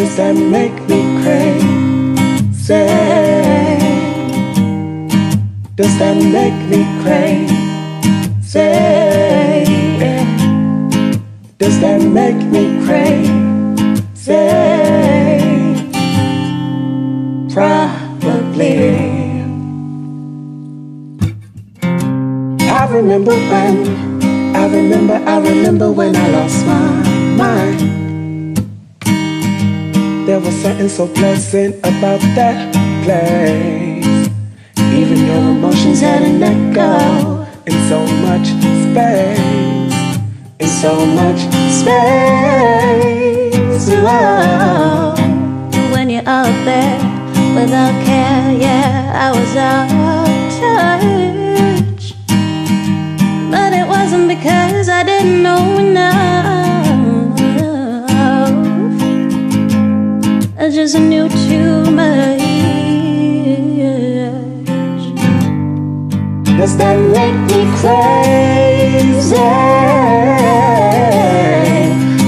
Does that make me crazy? Does that make me crazy? Does that make me crazy? Probably. I remember when, I remember, I remember when I lost my mind. There was something so pleasant about that place. Even your emotions had an echo in so much space. In so much space. I just knew too much. Does that make me crazy?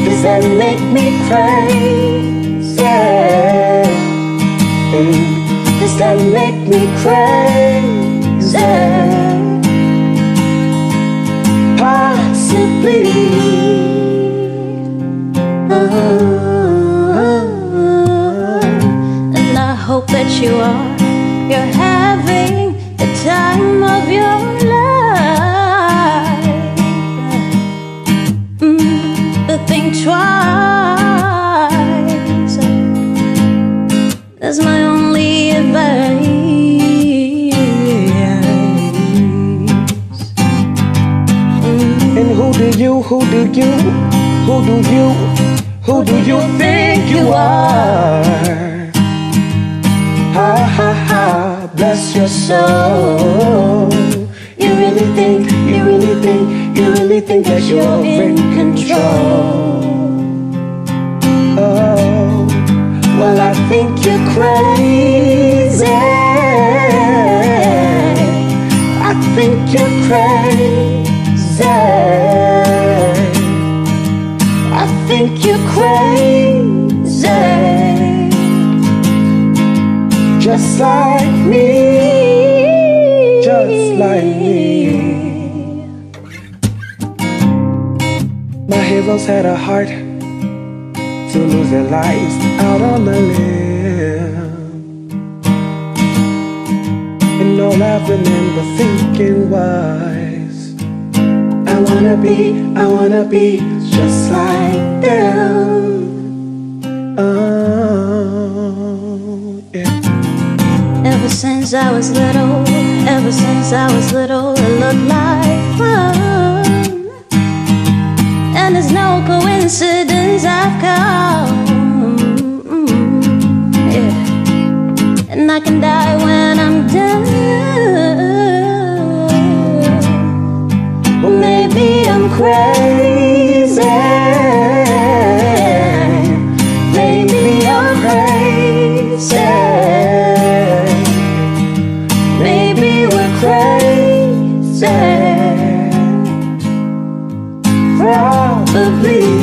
Does that make me crazy? Does that make me crazy? Possibly. And that you are. You're having the time of your life. Mm, but think twice. That's my only advice. And who do you, who do you, who do you, who do you think you are? Your soul. You really think, you really think, you really think that you're in control. Oh, well, I think you're crazy. I think you're crazy. I think you're crazy. Just like me. Like me. My heroes had a heart to lose their lives out on the limb. And all I remember thinking was, I wanna be, I wanna be just like them. Oh, yeah. Ever since I was little, since I was little, it looked like fun. And it's no coincidence I've come. Mm, mm, yeah. And I can die crazy. Probably.